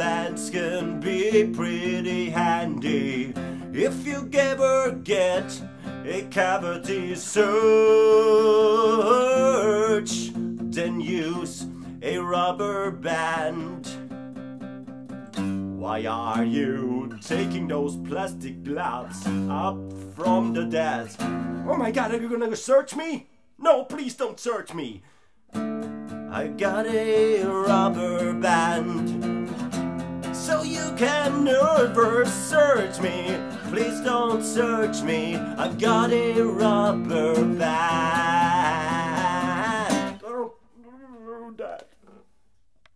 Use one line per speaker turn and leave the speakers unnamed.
bands can be pretty handy if you ever get a cavity search. Then use a rubber band. Why are you taking those plastic gloves up from the desk? Oh my god, are you gonna search me? No, please don't search me. I got a rubber band you can never search me. Please don't search me. I've got a rubber.